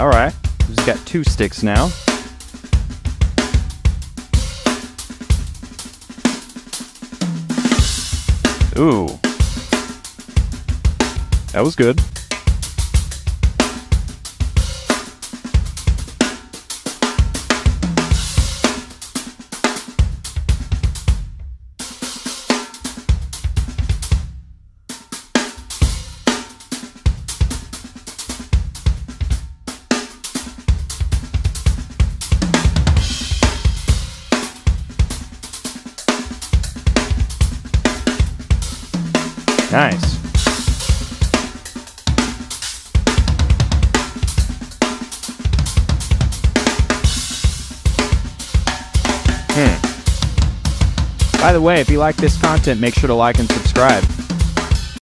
Alright. We've got two sticks now. Ooh. That was good. Nice. Hmm. By the way, if you like this content, make sure to like and subscribe.